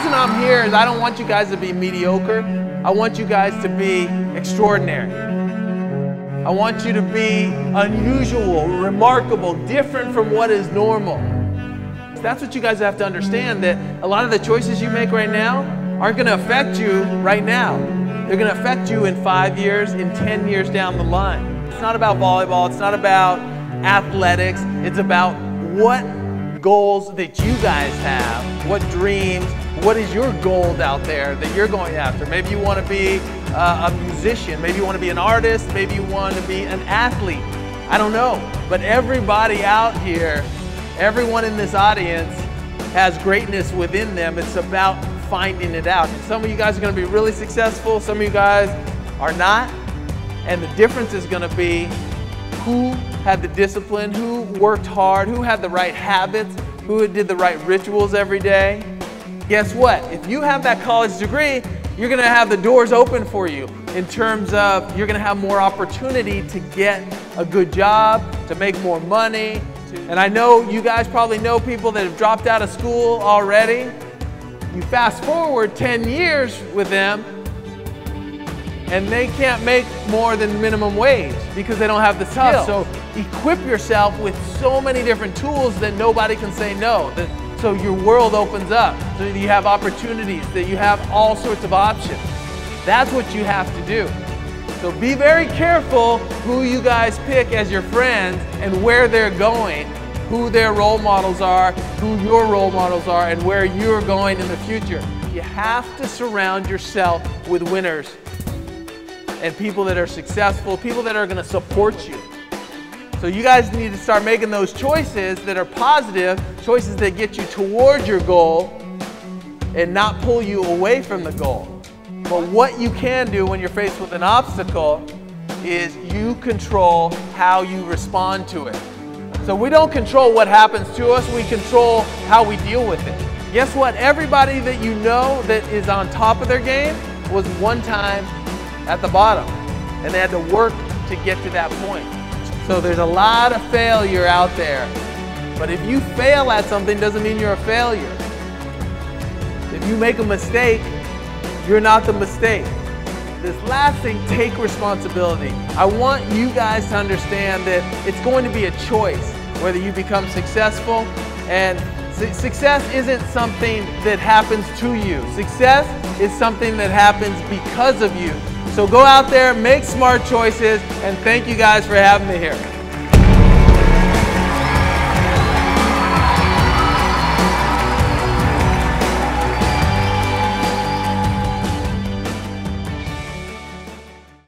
reason I'm here is I don't want you guys to be mediocre. I want you guys to be extraordinary. I want you to be unusual, remarkable, different from what is normal. That's what you guys have to understand that a lot of the choices you make right now aren't going to affect you right now. They're going to affect you in five years, in 10 years down the line. It's not about volleyball, it's not about athletics, it's about what goals that you guys have, what dreams, what is your goal out there that you're going after? Maybe you want to be uh, a musician, maybe you want to be an artist, maybe you want to be an athlete. I don't know. But everybody out here, everyone in this audience has greatness within them. It's about finding it out. And some of you guys are going to be really successful, some of you guys are not. And the difference is going to be who had the discipline, who worked hard, who had the right habits, who did the right rituals every day. Guess what? If you have that college degree, you're going to have the doors open for you in terms of you're going to have more opportunity to get a good job, to make more money. And I know you guys probably know people that have dropped out of school already. You fast forward 10 years with them, and they can't make more than minimum wage because they don't have the skills. So equip yourself with so many different tools that nobody can say no. That, so your world opens up, so you have opportunities, that you have all sorts of options. That's what you have to do. So be very careful who you guys pick as your friends and where they're going, who their role models are, who your role models are, and where you're going in the future. You have to surround yourself with winners and people that are successful, people that are going to support you. So you guys need to start making those choices that are positive, choices that get you toward your goal and not pull you away from the goal. But what you can do when you're faced with an obstacle is you control how you respond to it. So we don't control what happens to us, we control how we deal with it. Guess what? Everybody that you know that is on top of their game was one time at the bottom. And they had to work to get to that point. So there's a lot of failure out there. But if you fail at something doesn't mean you're a failure. If you make a mistake, you're not the mistake. This last thing, take responsibility. I want you guys to understand that it's going to be a choice whether you become successful and su success isn't something that happens to you. Success is something that happens because of you. So go out there, make smart choices, and thank you guys for having me here.